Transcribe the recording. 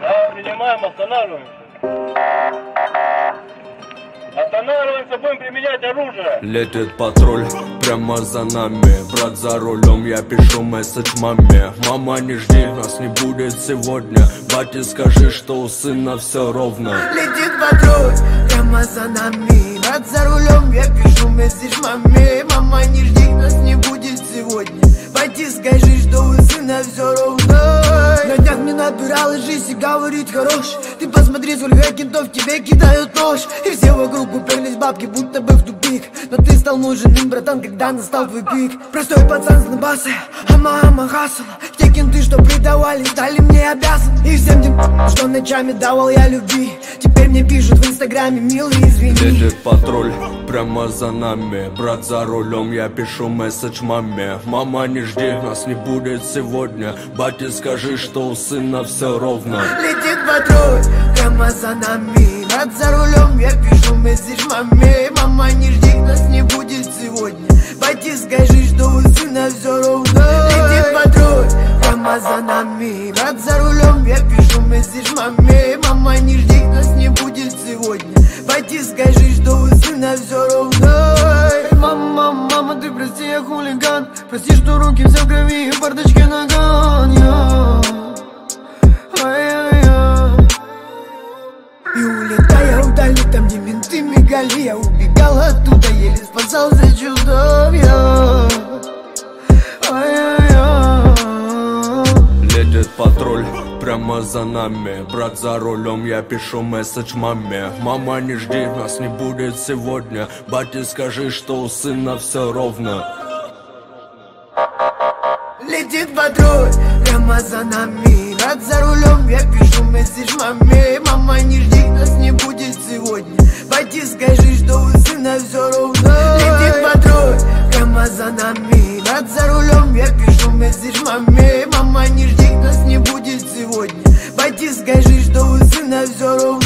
Да, принимаем, останавливаемся. Останавливаемся, будем применять оружие. Летит патруль прямо за нами. Брат за рулем, я пишу месседж маме. Мама, не жди, нас не будет сегодня. Бате, скажи, что у сына все ровно. Летит патруль прямо за нами. Брат за рулем, я пишу месседж маме. Мама, не жди, нас не будет сегодня. Пойди скажи, что у сына все ровно На днях мне набиралась жизнь и говорит хорош Ты посмотри, сколько кентов тебе кидают нож И все вокруг уперлись бабки, будто бы в тупик. Но ты стал нужен им, братан, когда настал твой пик. Простой пацан с набасы, а мама хасала кенты, что предавали, стали мне обязаны И всем тем, что ночами давал я любви. Теперь мне пишут в инстаграме, милый, извини. Летит патруль прямо за нами. Брат за рулем, я пишу месседж маме. Мама, не жди, нас не будет сегодня. Бате, скажи, что у сына все ровно Летит патруль прямо за нами. Брат за рулем, я пишу месседж маме. Мама, не маме Мама, не жди, нас не будет сегодня Пойди скажи, что у сына все ровно Эй, Мама, мама, ты прости, я хулиган Прости, что руки все в крови и бардачке наган я. И улетая вдали, там где менты мигали Я убегал оттуда, еле спасался чудовья Ай-яй-яй. Прямо за нами. Брат за рулем, я пишу месседж маме. Мама, не жди, нас не будет сегодня. Бате, скажи, что у сына все ровно. Летит патруль прямо за нами. Брат за рулем, я пишу месседж маме. Мама, не жди, нас не будет сегодня. Пойди скажи, что у сына все ровно. Летит патруль прямо за нами. Брат за рулем, я пишу месседж маме. Мама, не жди, нас не будет сегодня